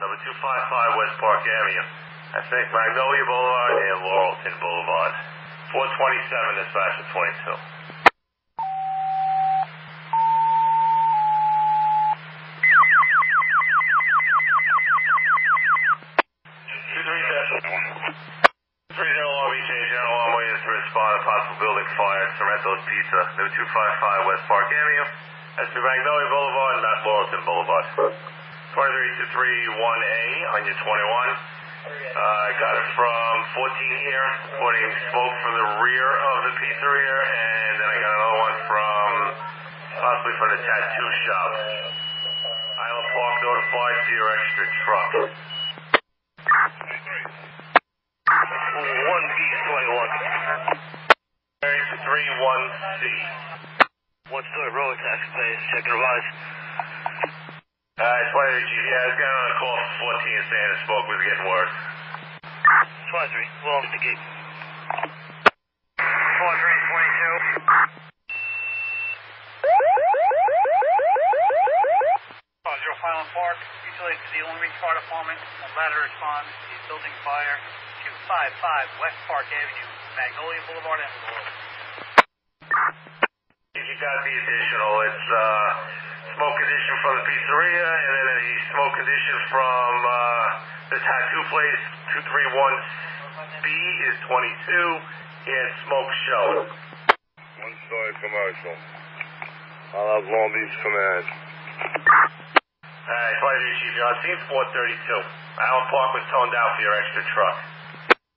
number 255 West Park Avenue. I think Magnolia Boulevard and Laurelton Boulevard. 427 dispatch of 22. Two three seven. Three zero Long Beach agent on one way to respond to possible building fire at Sorrento's Pizza, number 255 West Park Avenue. That's the Magnolia Boulevard, not Laurelton Boulevard. 23231A on your 21. Uh, I got it from 14 here, reporting smoke from the rear of the pizzeria, and then I got another one from possibly from the tattoo shop. Island Park notified to your extra truck. One B twenty-one. Three one C. One story road tax place, check the rise. Uh, it's one of the chief. Yeah, I was getting on a call from fourteen saying the smoke was getting worse. 23, well, the gate. 4322. Uh, Zero Island Park, utility to the Long Beach Fire Department, on ladder response, is building fire, 255 West Park Avenue, Magnolia Boulevard, and you got the additional, it's uh, smoke condition from the pizzeria, and then a smoke condition from uh, the tattoo place. Two three one B is twenty two, and smoke show. One story commercial. I'll have Long Beach Command. Alright, fire duty chief, you're on scene four thirty two. Island Park was toned out for your extra truck.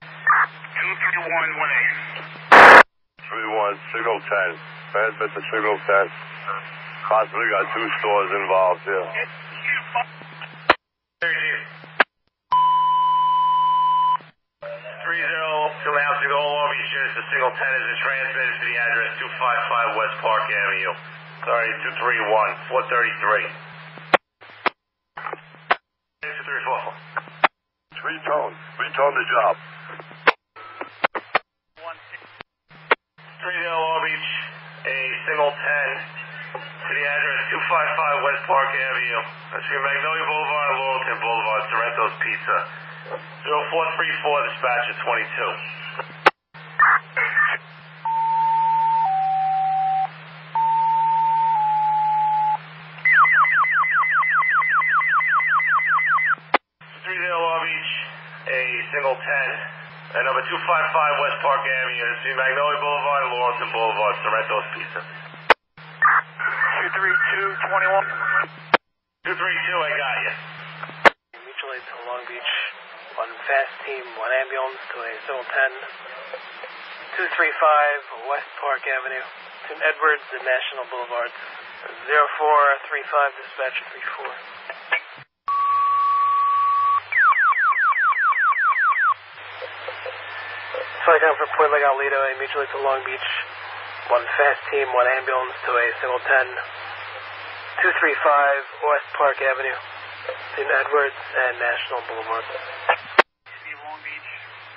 23118. 3-1, signal 10. Transmit to signal 10. Possibly got two stores involved here. Three zero two announcing all Long Beach units to single ten been transmitted to the address two five five West Park Avenue. Sorry, two three one four thirty three. Two three four. Three tone. Three tone the job. Three zero Long Beach, a single ten the address two five five West Park Avenue. That's your Magnolia Boulevard, Laurelton Boulevard, Sorrento's Pizza. Zero four three four dispatch of twenty two. Three zero Long Beach, a single ten. At number 255 West Park Avenue, this is Magnolia Boulevard and Laurelton Boulevard, Sorrento's Pizza. 23221. 232, I got you. Mutual aid to Long Beach. One fast team, one ambulance to a civil 10. 235 West Park Avenue. St. Edwards and National Boulevard. 0435 dispatcher 34. Flight down for Point Lookout Lido, a mutual aid to Long Beach. One fast team, one ambulance to a single 10. 235 West Park Avenue. in Edwards and National Boulevard. City of Long Beach,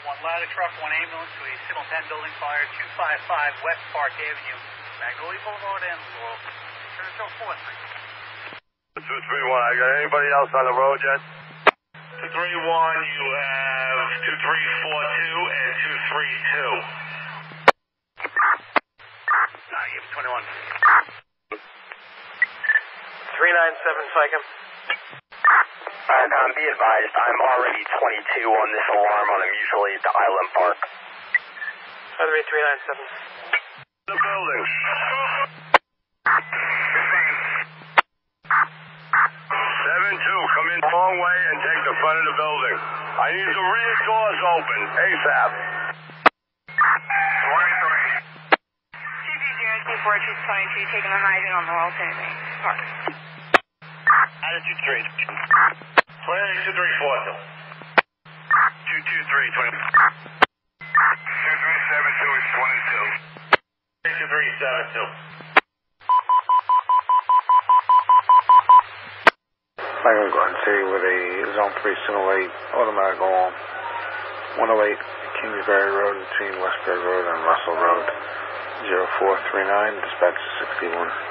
one ladder truck, one ambulance to a single 10 building fire, 255 West Park Avenue, Magnolia Boulevard, and Laurel. Turn it 43. 231. I got anybody else on the road yet? 231, you have 2342 and 232. Nah, you have 21. 397 Ficum. Alright, um, be advised, I'm already 22 on this alarm on a mutual aid to Island Park. 397. The building. Seven two, come in the wrong way and take the front of the building. I need the rear doors open ASAP. CP024 22 taking a hydrant on the wall Park. Attitude 3. 232. 223, 2372 is 22. 2372. Franklin Garden City with a Zone 3 Signal 8 automatic alarm. 108 Kingsbury Road between Westbury Road and Russell Road. 0439, dispatch 61.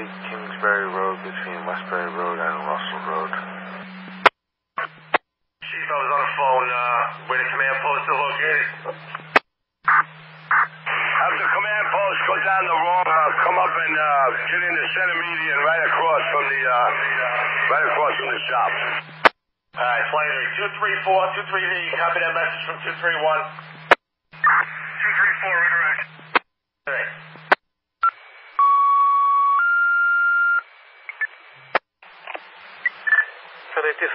Highway, Kingsbury Road, between Westbury Road and Russell Road. Chief, I was on the phone. Uh, where the command post is located? After command post, go down the road, uh, come up and uh, get in the center median right across from the uh, right across from the shop. All right, Flight 234, 23V, copy that message from 231.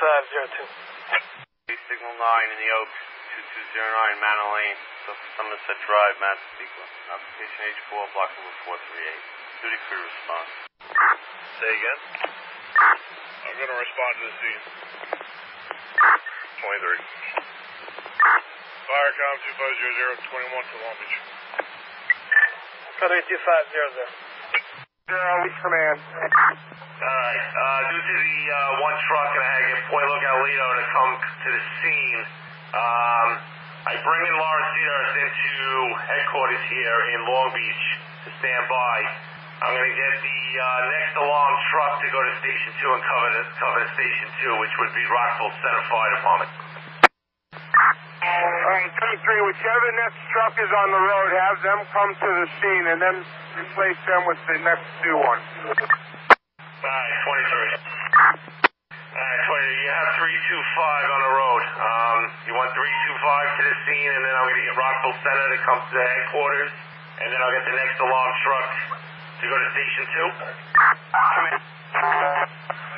502. Signal 9 in the Oaks, 2209 Manor Lane, Somerset Drive, Massapequa. Application H4, block number 438. Duty crew response. Say again. I'm going to respond to the scene. 23. Firecom 2500, 21 to Long Beach. Code 2500. Zero, Command. All right. Uh, due to the uh, one truck and I had to get Lookout Lido to come to the scene, um, I bring in Lawrence Cedarhurst into headquarters here in Long Beach to stand by. I'm going to get the uh, next alarm truck to go to Station 2 and cover the, cover Station 2, which would be Rockville Centre Fire Department. Alright, 23, whichever next truck is on the road, have them come to the scene and then replace them with the next new one. All right, 23. All right, 20. You have 325 on the road. Um, you want 325 to the scene, and then I'm going to get Rockville Centre to come to the headquarters, and then I'll get the next alarm truck to go to Station 2.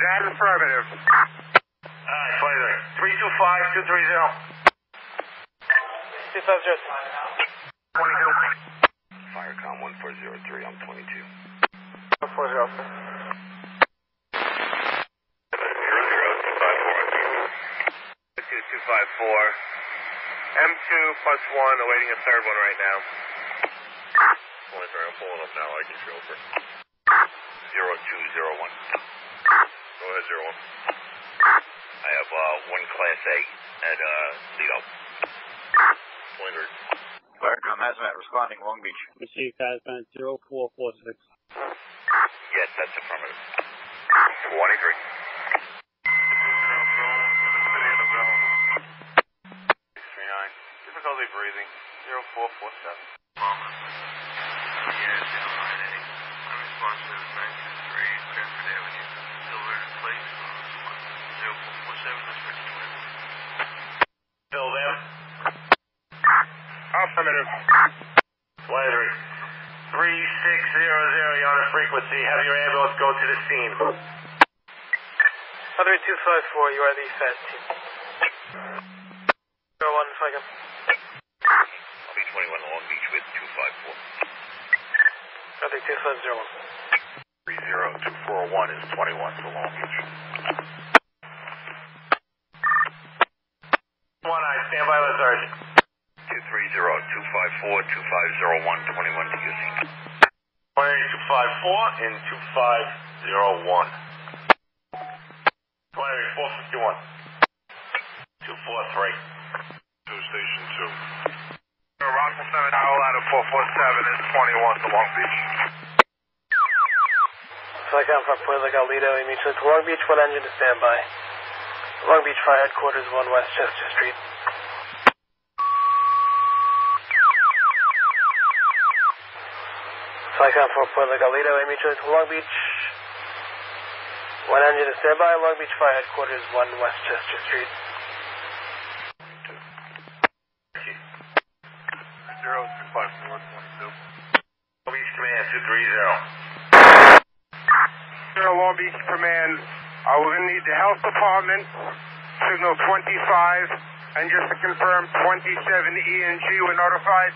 That is affirmative. All right, 23. 325 230. 2502. 22. Firecom 1403, I'm 22. 404. 2254. M2 plus 1, awaiting a third one right now. 23, I'm pulling up now. I can chauffeur. 0201. Go ahead, 01. I have uh, one Class A at uh, Lido. 23. Firecom Hazmat responding, Long Beach. Received Hazmat 0446. Yes, that's affirmative. 0447. Fill them. Affirmative. 23. 3600, you're on the frequency. Have your ambulance go to the scene. Feather 254, you are the fast team. 240. 30241 is 21 to Long Beach. One I stand by Lazard. 230-254-2501, 21 to UC. 25254 and 2501. 28451. 243. 2 Station 2. Rockwell 7 Owl out of 447 is 21 to Long Beach. Firecom from Point Lookout Lido, immediately to Long Beach, one engine to stand by. Long Beach Fire Headquarters, 1 Westchester Street. Firecom from Point Lookout Lido, immediately to Long Beach. One engine to stand by, Long Beach Fire Headquarters, 1 Westchester Street. 0254 Beach Command 230. Zero, Beach Command. We're going to need the health department, signal 25, and just to confirm, 27E and G were notified.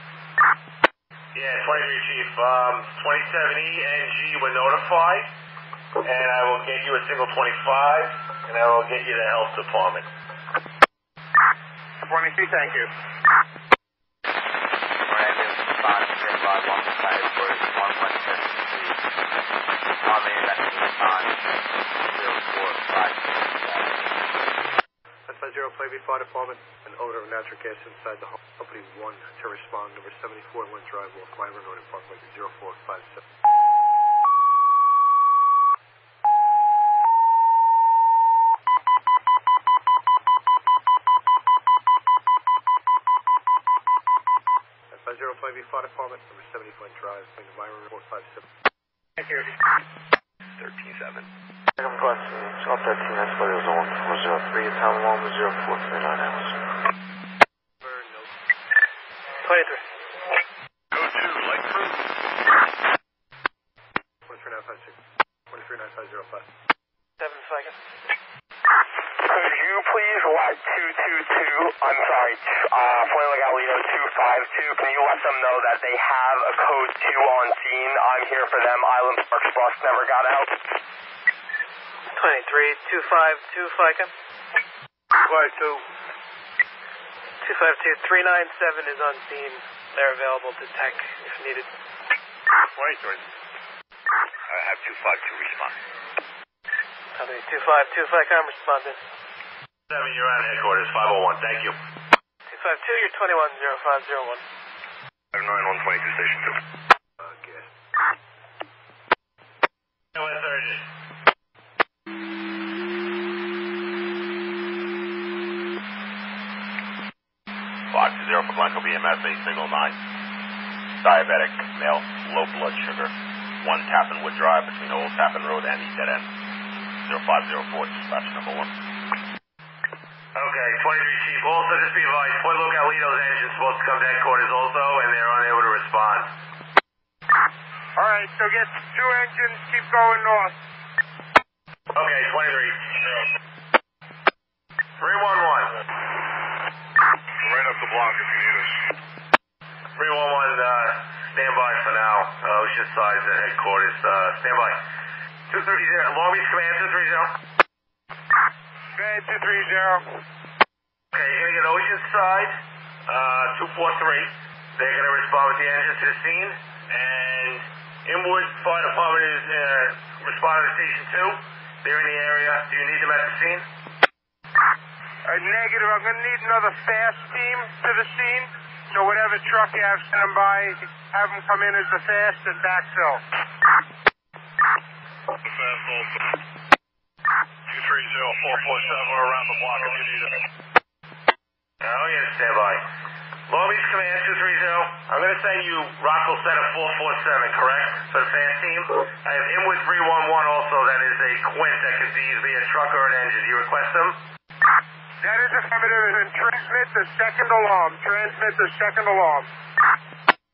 Yeah, 23 Chief. Um, 27E and G were notified, and I will get you a single 25, and I will get you the health department. 23, thank you. Army, that's on 045. Sunset Zero, Plainview Fire Department. An odor of natural gas inside the home. Company 1 to respond. Number 74 Lynn Drive, Wolf Lyman Road in Parkway 0457. Zero Plainview Fire Department, number 70 Flint Drive, Plainview Myron 457. Thank you. 13-7. Second question, Shell 13, Escalator Zone 403, Town Along 0439 hours. 23. Go to Lake Fruit. 23956. 23905. 7 seconds. Could you please let 222, I'm sorry, uh, Fort Legalito 252, can you let them know that they have a code 2 on here for them. Island Park bus never got out. 23, 252, FICA. Flight 2. 252, 397 is on scene. They're available to tech if needed. 23. I have 252 respond. Copy, 252, FICA, I'm responding. 7, you're on headquarters, 501. Thank you. 252, you're 210501. 591 Station 2. Uh, gas. West Urgent. Fox zero for Blanco BMS, a signal nine. Diabetic, male, low blood sugar. One Tappan Wood Drive between Old Tappan Road and East Dead End. 0504, dispatch number one. Okay, 23 Chief. Also, just be advised, Point Lookout Lido's engine's supposed to come to headquarters also, and they're unable to respond. All right, so get two engines, keep going north. Okay, 23. 311. Right up the block if you need us. 311, uh, stand by for now. Uh, Oceanside at headquarters. Uh, stand by. 230, Long Beach Command 230. Bed 230. Okay, you're gonna get Oceanside, uh, 243. They're gonna respond with the engine to the scene, and Inwood Fire Department is, uh, responding to Station 2. They're in the area. Do you need them at the scene? Uh, negative. I'm going to need another fast team to the scene. So whatever truck you have send them by, have them come in as the fast and backfill. The fast 230 447 around the block if you need us. Oh, yeah, stand by. Long Command 230. I'm going to send you Rockville Centre 447, correct? For the fast team. I have Inwood 311 also. That is a quint that can be a truck or an engine. Do you request them? That is affirmative and transmit the second alarm. Transmit the second alarm.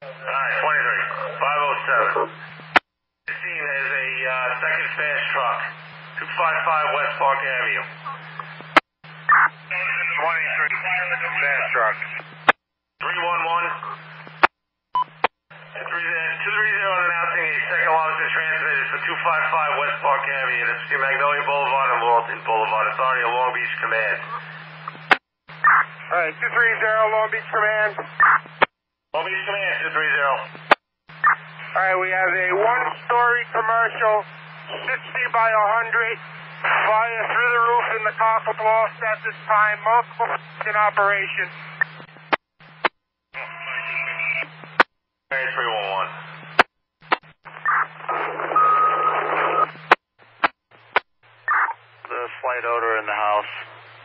Alright, 23. 507. The scene is a uh, second fast truck. 255 West Park Avenue. 23. Fast truck. 255 West Park Avenue. Magnolia Boulevard and Laurelton Boulevard. Authority of Long Beach Command. All right, 230 Long Beach Command. Long Beach Command 230. All right, we have a one-story commercial, 60 by 100, fire through the roof in the cockloft at this time. Multiple in operation. Command 311. The slight odor in the house.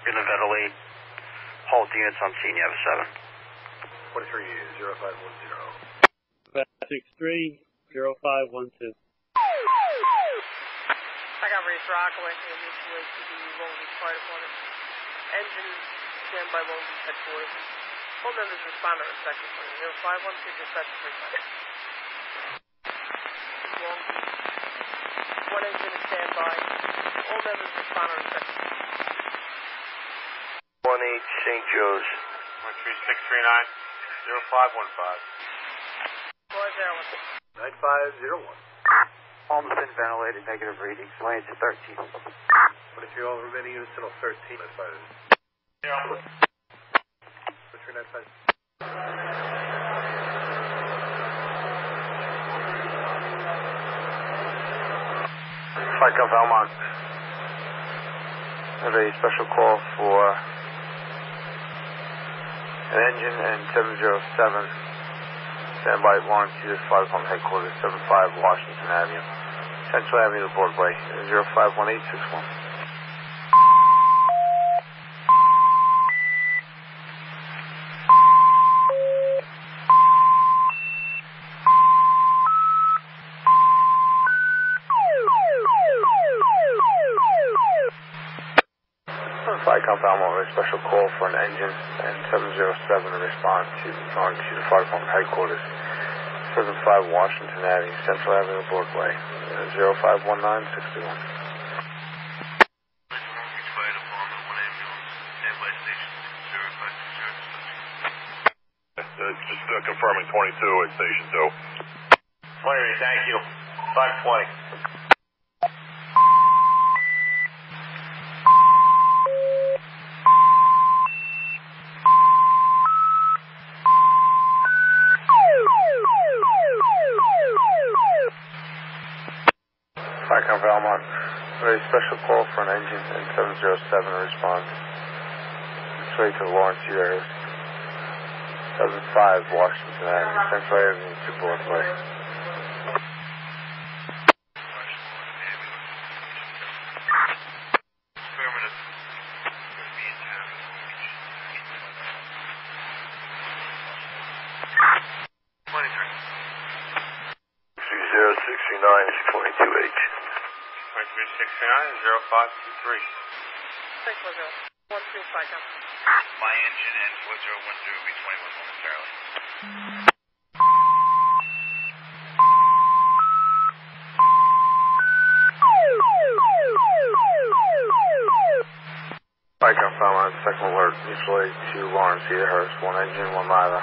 Gonna ventilate. Hold on scene. You have a seven. 230510. Six three zero five one two. I got East Rockaway from mutually to the Long Beach Fire Department. Engine standby Long Beach headquarters. All members respond to respective 0512 dispatch free time. Long Beach. One engine is standby. All members respond to respective 18 Joe's. 13639 0515. 9501. Home's been ventilated, negative readings. Lanes at 13. 23 all remaining units until 13. 95. Yeah. 2395. FICA Valmont. Have a special call for an engine and 707. Standby warranty is 5 home headquarters, 75 Washington Avenue. Central Avenue, Broadway, 051861. special call for an engine and 707 to respond to longitude to Fire Department Headquarters, 75 Washington Avenue, Central Avenue, Broadway, uh, 051961. Uh, just uh, confirming 22 at Station 2. 23, thank you. 520. Firecom Valmont, a special call for an engine and 707 to respond. Straight to Lawrence area. 75 Washington Avenue, Central Avenue to Broadway. is 22H. 2369 0523. Six one zero. One down. My engine and 4010 will be 21 momentarily. Firecom Valmont, second alert, mutual aid to Lawrence Cedarhurst, one engine, one miler.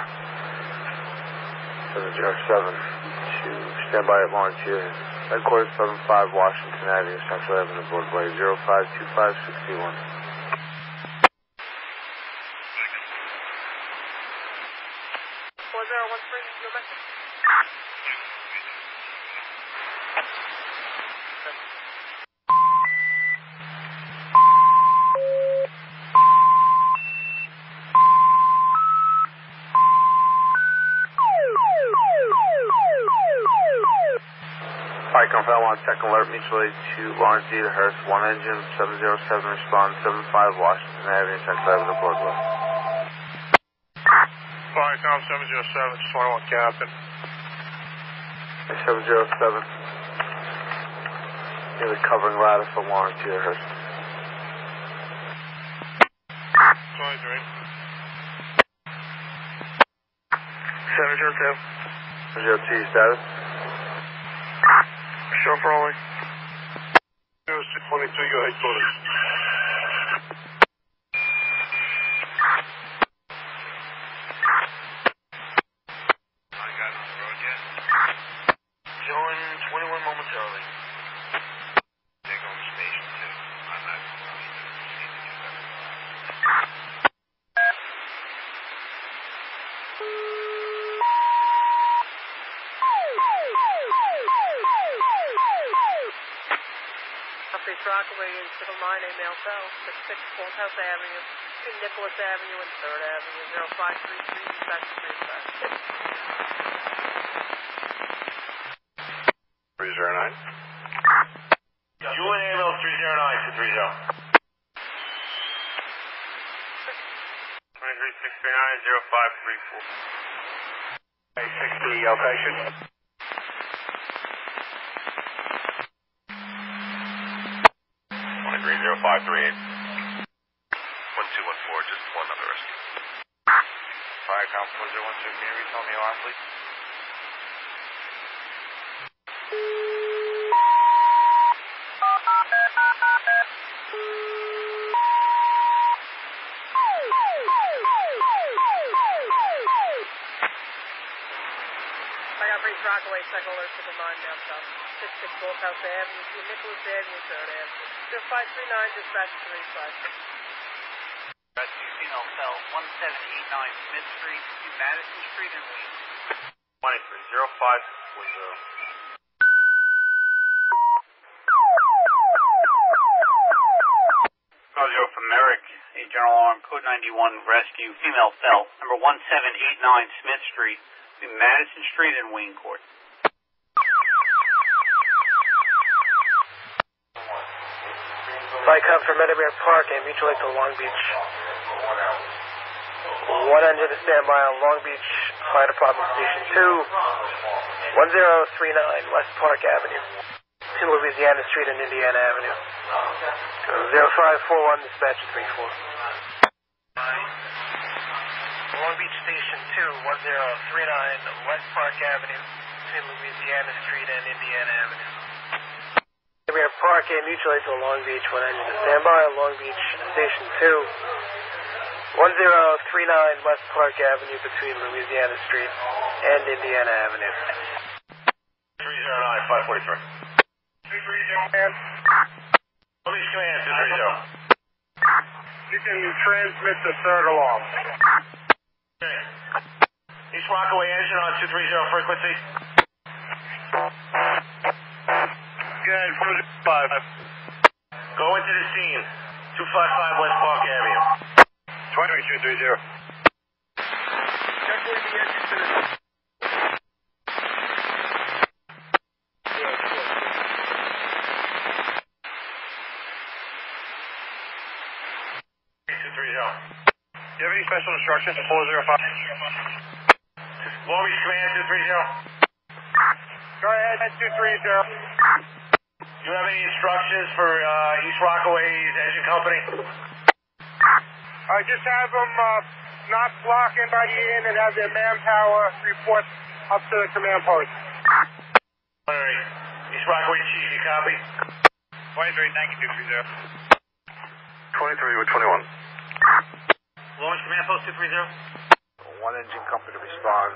707 to stand by at Lawrence Cedarhurst. Headquarters 75 Washington Avenue, Central Avenue, Broadway, 052561. Four zero one three. New message. Firecom Valmont, second alert, mutual aid to Lawrence Cedarhurst, one engine, 707 respond, 75 Washington Avenue, Central Avenue, Broadway. Firecom 707, just want one captain. 707. Near the covering ladder for Lawrence Cedarhurst. 23. 702. 02 status. For only. 0622, your headquarters. I got on the road yet? Showing 21 momentarily. They're going to station two. I'm not going to proceed to do that. Update Rockaway in Civil 9, a male cell, 66 Bolthouse Avenue, between Nicholas Avenue and 3rd Avenue, 0533, dispatch 35. 309. You and ambulance 309 to 30. 2369 0534. 60, uh, patient. Twenty-three zero five three eight. One two one four, just one other rescue. Firecom 4012, can you retell me alarm, please? I got Breeze Rockaway, second alert, Civil 9, male cell, 66 Bolthouse Avenue, Nicholas Avenue 3rd Avenue, 0539, dispatch 35. Rescue female cell 1789 Smith Street, to Madison Street Wayne. 230510. Roger from Merrick, a general alarm code 91 rescue female cell number 1789 Smith Street, Madison Street in Wayne Court. Firecom from Meadowmere Park and mutual to Long Beach. One engine to stand by on Long Beach Fire Department Station 2, 1039 West Park Avenue, to Louisiana Street and Indiana Avenue. 0541, dispatch 34. Long Beach Station 2, 1039 West Park Avenue, between Louisiana Street and Indiana Avenue. Meadowmere Park mutual to Long Beach, one engine to standby. Long Beach Station 2, 1039 West Park Avenue, between Louisiana Street and Indiana Avenue. 309, 543. 230, Long Beach Command, 230. You can transmit the third alarm. Okay. East Rockaway engine on 230 frequency. Good, 405. Go into the scene. 255 West Park Avenue. 23230. Check the engine to the Do you have any special instructions for 405? Long Beach Command 230. Go ahead, 230. Do you have any instructions for uh, East Rockaway's engine company? I just have them uh, not block anybody in and have their manpower report up to the command post. All right. East Rockaway Chief, you copy? 23, thank you, 230. 23 with 21. Long Beach Command Post 230. One engine company to respond.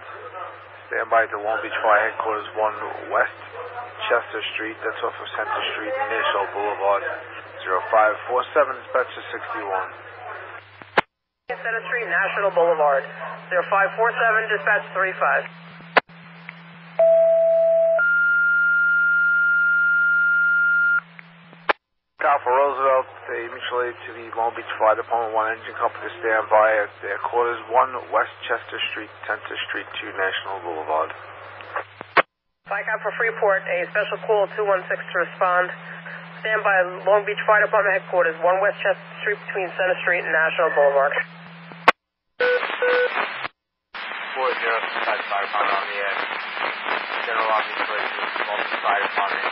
Stand by to Long Beach Fire Headquarters 1 West Chester Street. That's off of Center Street, National Boulevard. 0547, dispatcher 61. Center Street, National Boulevard. 0547, dispatch 35. Alpha Roosevelt, a mutual aid to the Long Beach Fire Department, one engine company to stand by at their quarters 1 West Chester Street, 10th Street, 2 National Boulevard. Vicop for Freeport, a special call 216 to respond. Stand by Long Beach Fire Department headquarters, 1 West Chester Street between Center Street and National Boulevard. Four zero five fire department on the air. General Army Operations, Baltimore Fire Department.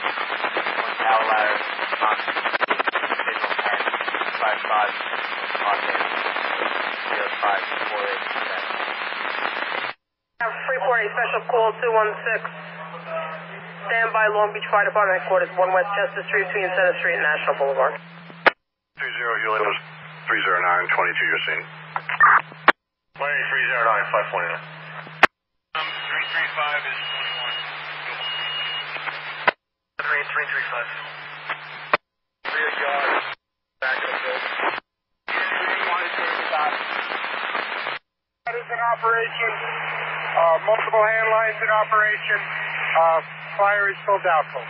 One tower ladder, response. Signal ten, five five, Montana. Zero five four eight seven. Have Freeport, a special call 216. Stand by Long Beach Fire Department headquarters, 1 West Chester Street between Center Street and National Boulevard. 30 Helios, 309, 22, you're seen. 2309, 549. Um, 335 is 3335. Rear yard, back of the building. That is in operation. Uh, multiple hand lines in operation. Uh, fire is still doubtful.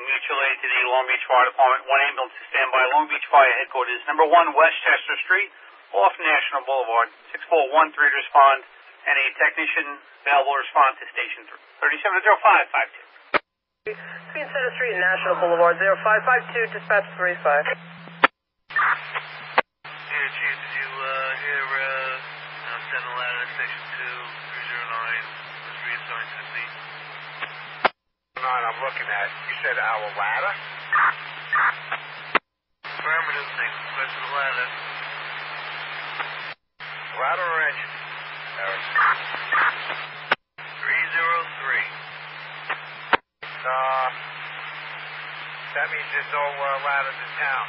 Mutual to the Long Beach Fire Department, one ambulance to stand by Long Beach Fire Headquarters, number one Westchester Street, off National Boulevard, 6413 to respond, and a technician available to respond to station 370552. Between Center Street and National Boulevard, 0552, dispatch 35. Here, Chief, did you uh, hear uh, send ladder to Station 2, 309, was reassigned to the scene? I'm looking at. You said our ladder? Affirmative, they requested ladder. Ladder or engine? Eric. 303. Uh, that means there's no uh, ladders in town.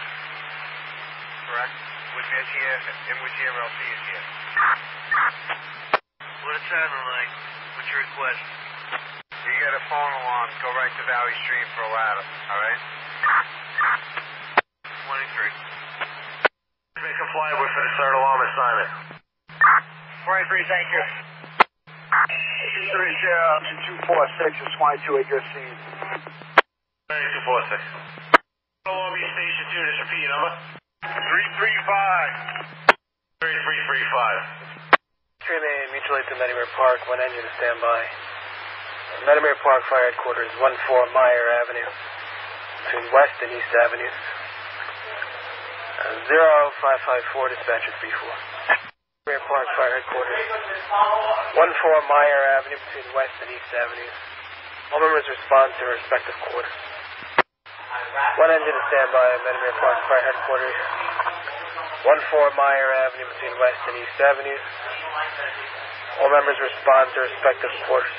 Correct? Which is here, in which EMLC is here. What it sounded like? What's your request? You get a phone alarm, go right to Valley Stream for a ladder, alright? 23. Make comply with for the third alarm assignment. 23, thank you. 230, 246 is 22 at your scene. 3246. Long Beach Station 2, just repeat your number. 335. 3335. Stream A, mutual aid to Meadowmere Park, one engine to stand by. Meadowmere Park Fire Headquarters, 14 Meyer Avenue, between West and East Avenues. Uh, 0554, dispatcher 34. Three o'clock by headquarters. Meyer Avenue between West and East Avenues. All members respond to respective quarters. One engine is standby at Meadowmere Park Fire Headquarters. 14 Meyer Avenue between West and East Avenues. All members respond to respective quarters.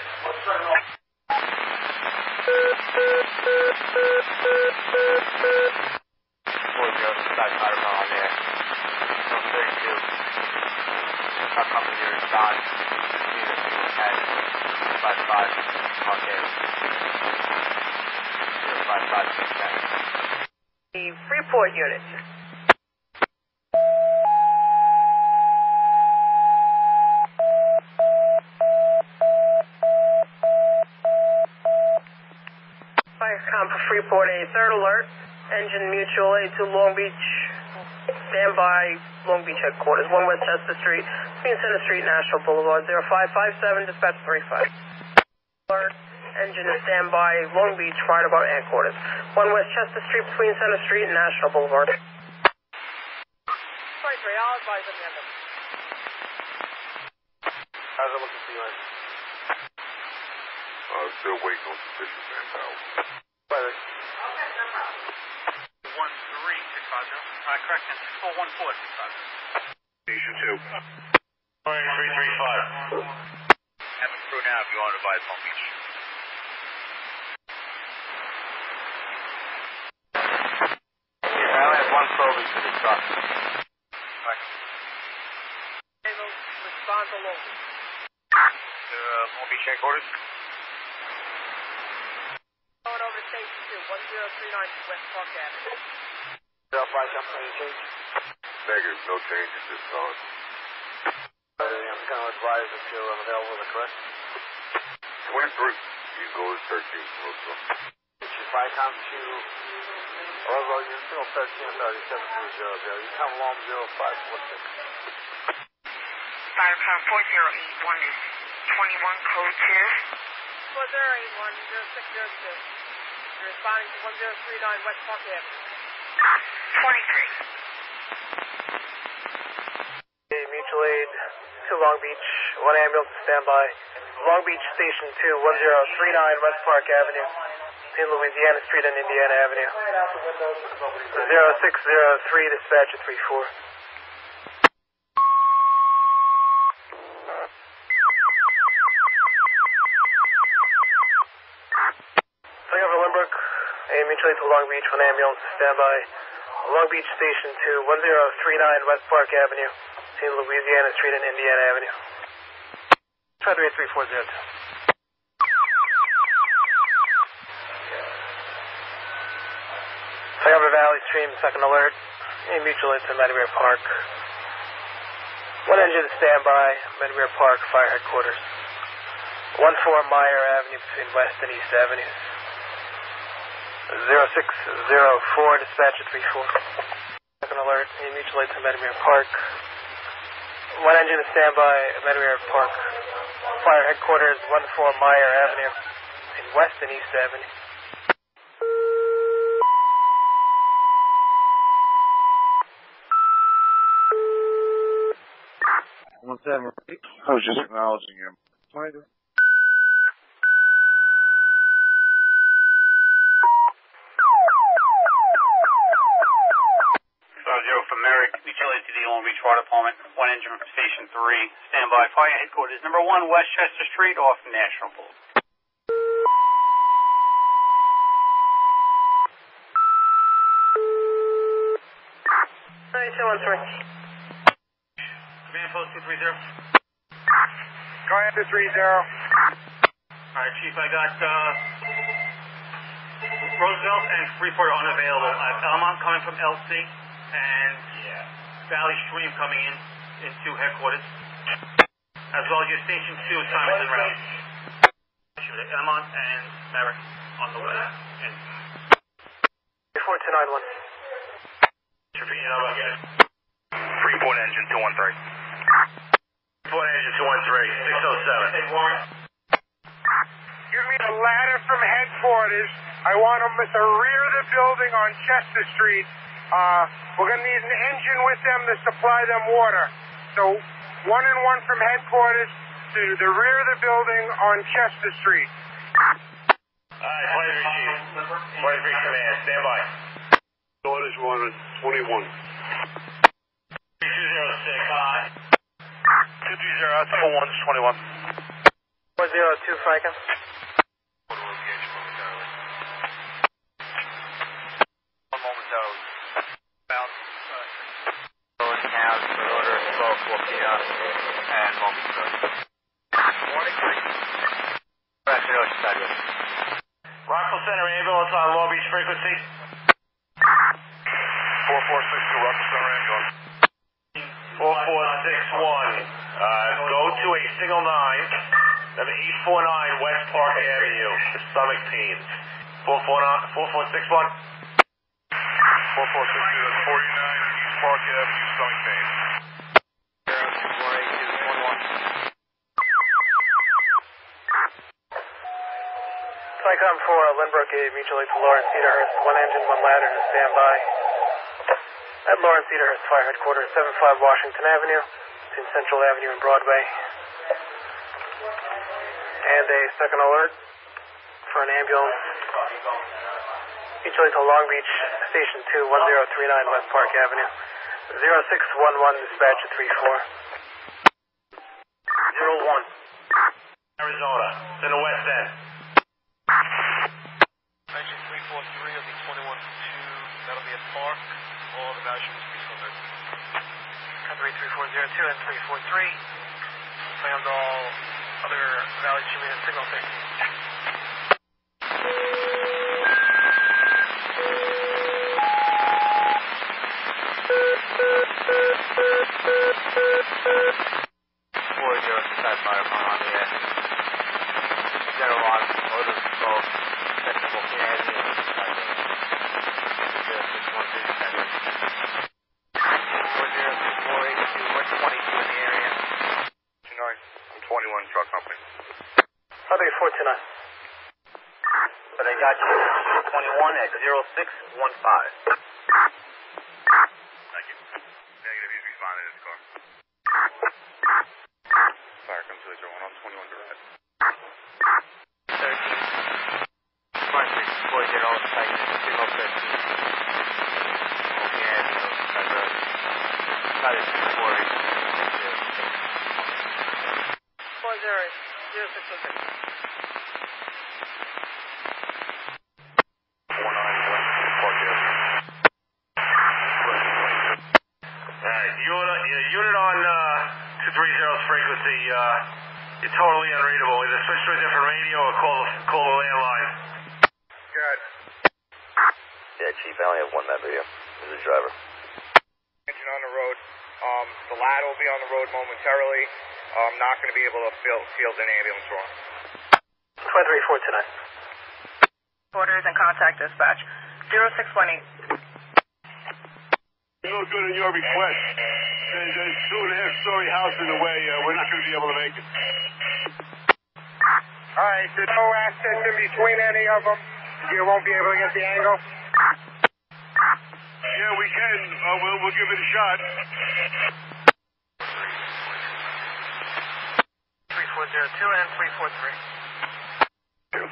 Four zero, side fire on air a couple years on at The Freeport unit. Firecom for Freeport, a third alert. Engine mutual aid to Long Beach. Stand by Long Beach headquarters, 1 West Chester Street. 16 Center Street, National Boulevard, 0557, dispatch 35. Engine is standby, Long Beach, Fire Department headquarters. 1 West Chester Street between Center Street and National Boulevard. 23, I'll advise the member. How's it looking for you, Ed? Uh, still waiting on sufficient manpower. Weather. Okay, no problem. 13, Chicago. Uh, correction, 414, Chicago. Station 2. Have a crew now if you want to advise Long Beach. Yeah, I only have one probing for the truck. They will respond to Uh, Long Beach headquarters. Going over to Station 2, 1039 West Park Avenue. Zero five something, any change? Negative, no change at this time. I'm to advise if you're available, is that correct? 23. East Gold 13, Rosa. It's your Firecom to Orville, you're still 13 37300. You come along 0546. Firecom 4081 is 21 code 2. 1081 0602. You're responding to 1039 West Park Avenue. 23. Okay, mutual aid to Long Beach. One ambulance standby. Long Beach Station 2, 1039 West Park Avenue. Between Louisiana Street and Indiana Avenue. 0603, dispatch at 34. Flying over Lynbrook, a mutual to Long Beach, one ambulance standby. Long Beach Station 2, 1039 West Park Avenue, between Louisiana Street and Indiana Avenue. Try 38340. Sagama Valley Stream, second alert. A mutual aid to Meadowmere Park. One engine standby, Meadowmere Park Fire Headquarters. 1-4 Meyer Avenue between West and East Avenues. 0604, dispatch at 34. Second alert, a mutual aid to Meadowmere Park. One engine is standby, at Meadowmere Park. Fire headquarters, 1-4 Meyer Avenue, in West and East Avenue. One seven. I was just acknowledging him. Twenty. Star Zero from Merrick, mutual aid to the Long Beach Water Department. One engine from Station Three. Standby fire headquarters, number one Westchester Street, off National Boulevard. Ninety-two one three. Command post two three zero. Go ahead to 30. All right, Chief, I got uh, Roosevelt and Freeport unavailable. I have Elmont coming from LC and Valley Stream coming in into headquarters, as well as your Station 2 assignments en route. Shoot it, Elmont and Merrick on the way. And 4291. Uh, Freeport engine 213. Freeport engine 213, 607. Give me a ladder from headquarters. I want them at the rear of the building on Chester Street. Uh, we're going to need an engine with them to supply them water. So one and one from headquarters to the rear of the building on Chester Street. Alright, 23 Chief. 23 Command, stand by. Orders one at 21. 3206. 230, that's 1, 21. 402, Franklin. One momentarily. Bound. Going down for order of 12 for Kia and momentarily. Morning, Pressure Ocean side with Rockville Centre ambulance on Beach frequency. 4462 Rockville Centre ambulance. 4461. Uh, go to a single nine. Number 849 West Park Avenue stomach pains. 44661. 4462, that's 49 East Park Avenue, stomach pain. Firecom 4, Lynbrook gave mutual aid to Lawrence Cedarhurst. One engine, one ladder to stand by. At Lawrence Cedarhurst Fire Headquarters, 75 Washington Avenue, between Central Avenue and Broadway. And a second alert for an ambulance. Mutual aid to Long Beach, Station 2, 1039 West Park Avenue. 0611, dispatch at 34. 01. Arizona. In the west end. Engine 343 will be 21 2. That'll be a park. All the values should be filtered. Country 3402 and 343. Found all other values should be in signal safety. Four zero side fire on the air. Zero one, order of 12, technical Kia Avenue, side with 0613 side with 402 West 22 in the area. 29. I'm 21 Truck Company. I'll be 429. But I got you 21 at 0615. Thank you. Negative, he's responding to the car. Fire comes to the one on 21 direct. 13. Smart 640 site, signal 13. Okay, Avenue, side road. Side is 240. Alright, unit, uh, unit on uh, 230's frequency, uh, you're totally unreadable. Either switch to a different radio or call the, call the landline. Good. Yeah, Chief, I only have one member here. This is the driver. Engine on the road. Um, the ladder will be on the road momentarily. I'm not going to be able to field, field an ambulance wrong. 23429. Orders and contact dispatch. 0618. No good on your request. There's a two and a half story house in the way. Uh, we're not going to be able to make it. All right, there's no access in between any of them. You won't be able to get the angle. Yeah, we can. Uh, we'll, we'll give it a shot. 3402 and 343.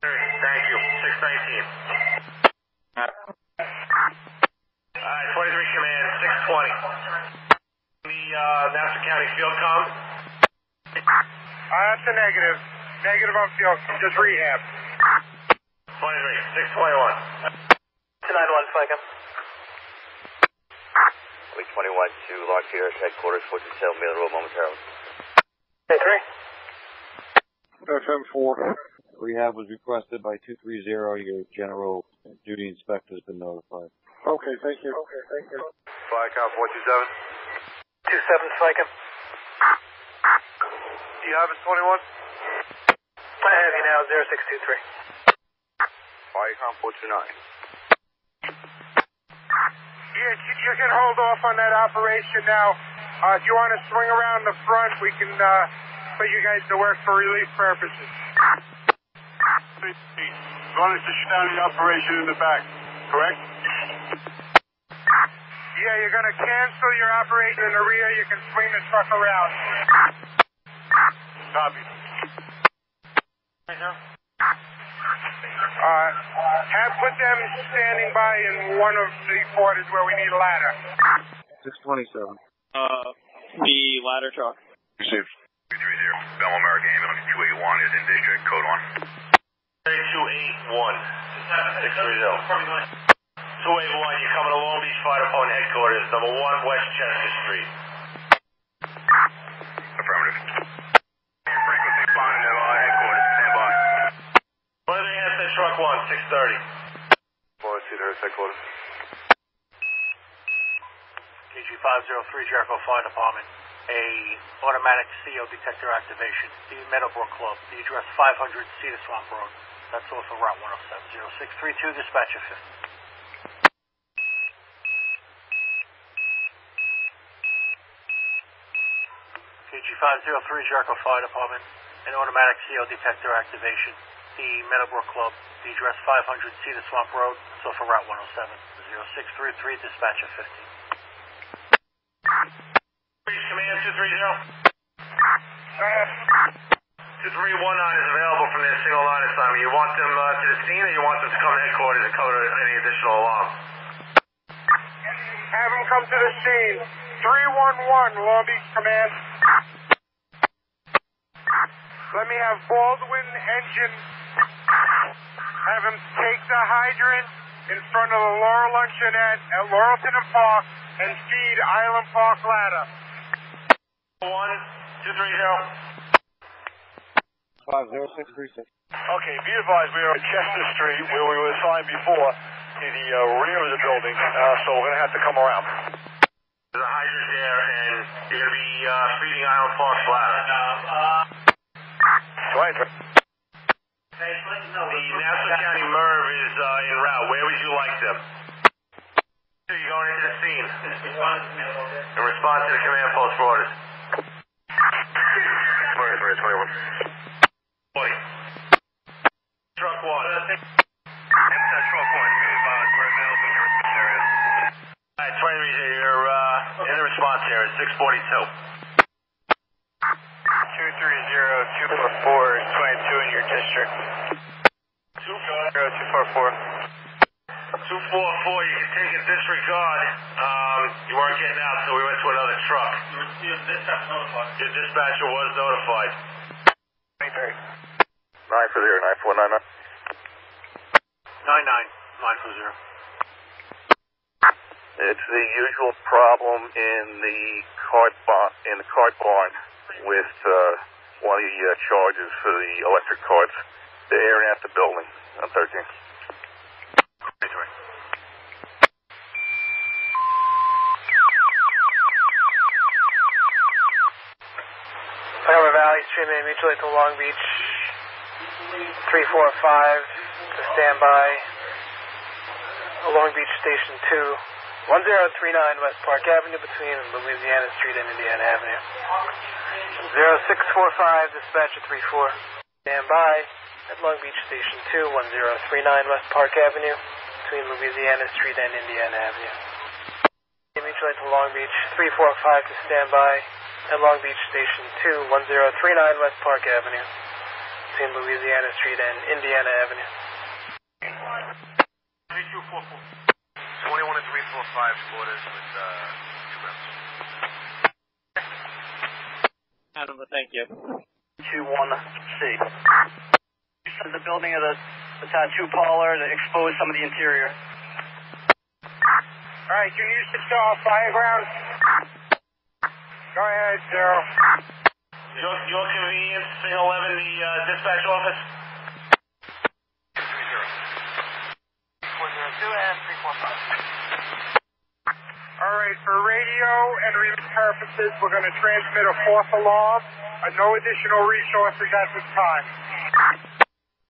Thank you. 619. Alright, 23 Command, 620. The uh, Nassau County Field Com. Uh, that's a negative. Negative on field. Just rehab. 23, 621. 291 Firecom. Week 21 to Lark Fear headquarters, 14 Mill Road momentarily. Hey, 3. FM4, rehab was requested by 230. Your general duty inspector has been notified. Okay, thank you. Okay, thank you. Fire car 427. 27 Firecom. Do you have it 21? I have you now, 0623. Firecom 429. You, you can hold off on that operation now. Uh, if you want to swing around the front, we can uh, put you guys to work for relief purposes. You want us to shut down the operation in the back, correct? Yeah, you're going to cancel your operation in the rear. You can swing the truck around. Copy. Uh, have put them standing by in one of the quarters where we need a ladder. 627. Uh, the ladder truck. Received. 230, Bell America Ambulance 281 is in district, code 1. 3281. 630. 281, you're coming to Long Beach Fire Department headquarters, number 1 West Chester Street. Affirmative. Frequency spotted at uh, headquarters, stand by. What did they answer truck 1, 630? Boy, see there's headquarters. KG 503 Jericho Fire Department. A automatic CO detector activation. The Meadowbrook Club. The address 500 Cedar Swamp Road. That's also Route 107. 0632 dispatcher 50. KG 503 Jericho Fire Department. An automatic CO detector activation. The Meadowbrook Club. The address 500 Cedar Swamp Road. Also Route 107. 0633 dispatcher 50. Breach Command 230. 2319 is available from their single line assignment. You want them uh, to the scene or you want them to come to headquarters and cover any additional alarm? Have them come to the scene. 311, Long Beach Command. Let me have Baldwin engine. Have him take the hydrant in front of the Laurel Luncheonette at Laurelton and Park and feed Island Park ladder. 1, 230. 50636. Okay, be advised we are at Chester Street where we were assigned before in the uh, rear of the building, uh, so we're going to have to come around. There's a hydrant there and you're going to be uh, feeding Island Park bladder. Go ahead. The Nassau County MERV is uh, en route. Where would you like them? So you're going into the scene. In response to the command post for orders. 23, 21. 20. Truck 1. Inside truck 1, be advised we're available in your response area. Alright, 20, you're uh, in the response area, 642. 230-244, 22 in your district. 240-244. 244, you can take a disregard. Um, you weren't getting out, so we went to another truck. Your dispatcher was notified. 23. 9 for 0, 9499. 99 It's the usual problem in the cart barn, in the cart barn with uh, one of the uh, charges for the electric carts. They're airing out the building on 13. Stream Mutual to Long Beach. 345 to standby. Long Beach Station 2. 1039 West Park Avenue between Louisiana Street and Indiana Avenue. 0645 dispatcher 34. Standby at Long Beach Station 2, 1039 West Park Avenue between Louisiana Street and Indiana Avenue. Mutual to Long Beach 345 to standby at Long Beach Station 2, 1039 West Park Avenue between Louisiana Street and Indiana Avenue. 3244. 21 and 345 quarters with uh, two reps. Adam, thank you. 21C. The building of the, the tattoo parlor to expose some of the interior. All right, can you switch to our fire ground? Go ahead, Zero. Your, your convenience, single 11, the uh, dispatch office. 402 and 345. All right, for radio and relief purposes, we're going to transmit a false alarm. Uh, no additional resources at this time.